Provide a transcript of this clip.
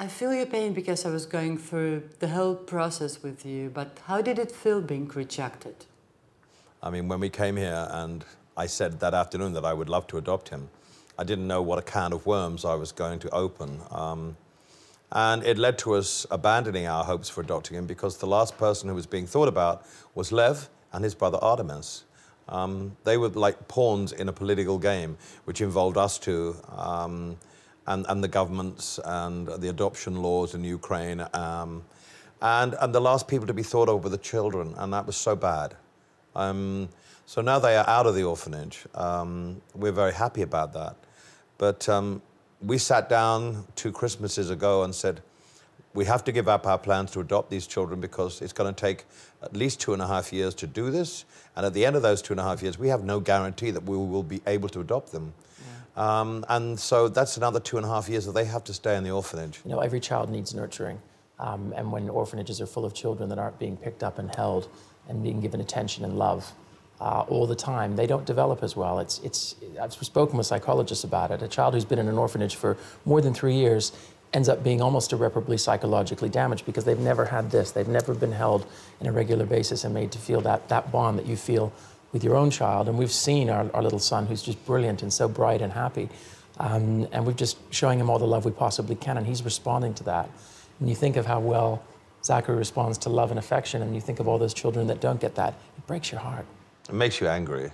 I feel your pain because I was going through the whole process with you, but how did it feel being rejected? I mean, when we came here and I said that afternoon that I would love to adopt him, I didn't know what a can of worms I was going to open. Um, and it led to us abandoning our hopes for adopting him because the last person who was being thought about was Lev and his brother Artemis. Um, they were like pawns in a political game, which involved us two. Um, and, and the governments and the adoption laws in Ukraine. Um, and, and the last people to be thought of were the children, and that was so bad. Um, so now they are out of the orphanage. Um, we're very happy about that. But um, we sat down two Christmases ago and said, we have to give up our plans to adopt these children because it's going to take at least two and a half years to do this. And at the end of those two and a half years, we have no guarantee that we will be able to adopt them. Um, and so that's another two and a half years that they have to stay in the orphanage. You know, every child needs nurturing. Um, and when orphanages are full of children that aren't being picked up and held and being given attention and love uh, all the time, they don't develop as well. It's, it's, I've spoken with psychologists about it. A child who's been in an orphanage for more than three years ends up being almost irreparably psychologically damaged because they've never had this. They've never been held in a regular basis and made to feel that, that bond that you feel with your own child. And we've seen our, our little son who's just brilliant and so bright and happy. Um, and we're just showing him all the love we possibly can, and he's responding to that. And you think of how well Zachary responds to love and affection, and you think of all those children that don't get that, it breaks your heart. It makes you angry.